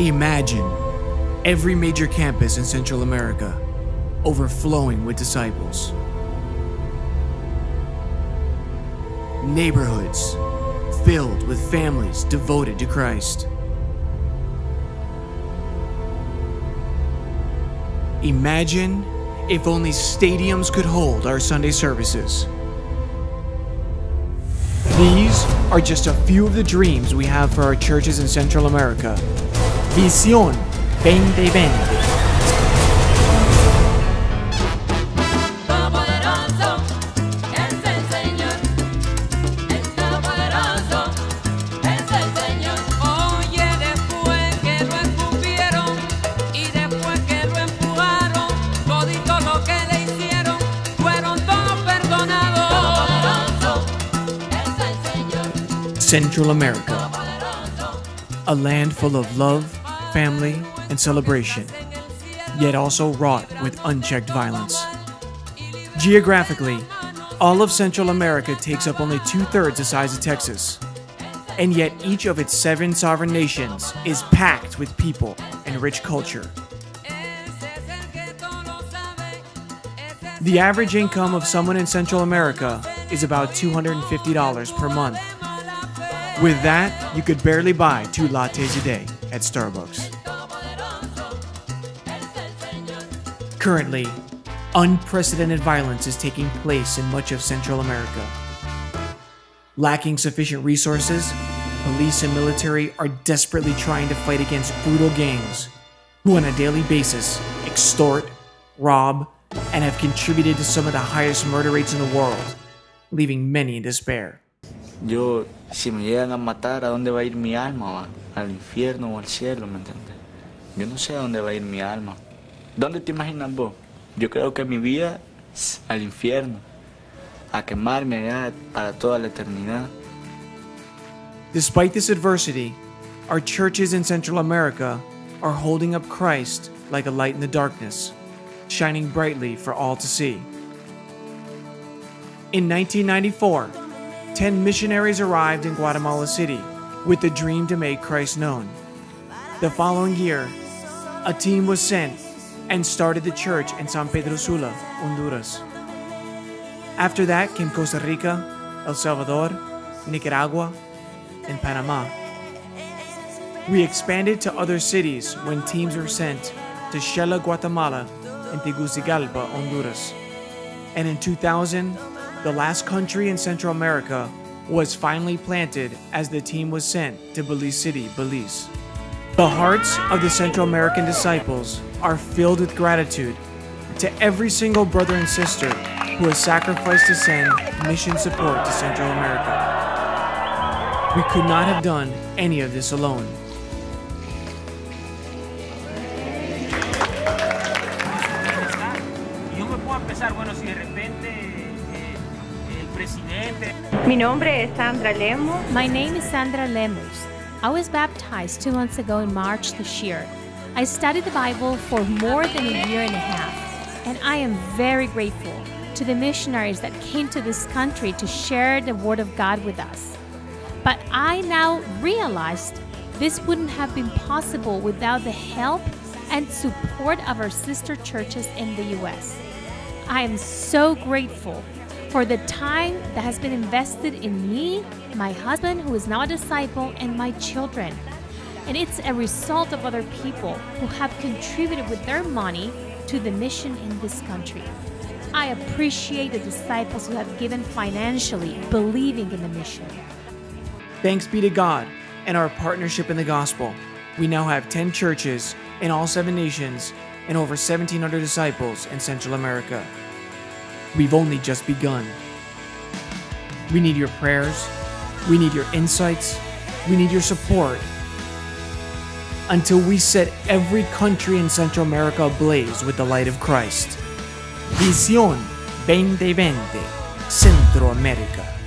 Imagine every major campus in Central America overflowing with disciples. Neighborhoods filled with families devoted to Christ. Imagine if only stadiums could hold our Sunday services. These are just a few of the dreams we have for our churches in Central America. Visión 2020. Todopoderoso es el Señor, el Todopoderoso es el Señor. Oye, después que lo escupieron y después que lo empujaron, todito lo que le hicieron, fueron todos perdonados. Todopoderoso es el Señor, Central America, a land full of love, family, and celebration, yet also wrought with unchecked violence. Geographically, all of Central America takes up only two thirds the size of Texas, and yet each of its seven sovereign nations is packed with people and rich culture. The average income of someone in Central America is about $250 per month. With that, you could barely buy two lattes a day at Starbucks. Currently, unprecedented violence is taking place in much of Central America. Lacking sufficient resources, police and military are desperately trying to fight against brutal gangs who, on a daily basis, extort, rob, and have contributed to some of the highest murder rates in the world, leaving many in despair. Yo, si me llegan a matar, ¿a dónde va a ir mi alma? ¿Al infierno o al cielo? ¿Me entiendes? Yo no sé a dónde va a ir mi alma. ¿Dónde te imaginas vos? Yo creo que mi vida es al infierno, a quemarme allá para toda la eternidad. Despite this adversity, our churches in Central America are holding up Christ like a light in the darkness, shining brightly for all to see. In 1994, 10 missionaries arrived in Guatemala City with the dream to make Christ known. The following year, a team was sent and started the church in San Pedro Sula, Honduras. After that came Costa Rica, El Salvador, Nicaragua, and Panama. We expanded to other cities when teams were sent to Xela, Guatemala, and Tegucigalpa, Honduras. And in 2000, the last country in Central America was finally planted as the team was sent to Belize City, Belize. The hearts of the Central American disciples are filled with gratitude to every single brother and sister who has sacrificed to send mission support to Central America. We could not have done any of this alone. Yo me puedo empezar, bueno, si de repente presidente Mi nombre es Sandra Lemo. My name is Sandra Lemus. I was baptized two months ago in March this year. I studied the Bible for more than a year and a half, and I am very grateful to the missionaries that came to this country to share the Word of God with us. But I now realized this wouldn't have been possible without the help and support of our sister churches in the US. I am so grateful for the time that has been invested in me, my husband, who is now a disciple, and my children. And it's a result of other people who have contributed with their money to the mission in this country. I appreciate the disciples who have given financially, believing in the mission. Thanks be to God and our partnership in the gospel. We now have 10 churches in all seven nations and over 1,700 disciples in Central America. We've only just begun. We need your prayers. We need your insights. We need your support. Until we set every country in Central America ablaze with the light of Christ. Visión 2020 Centroamérica.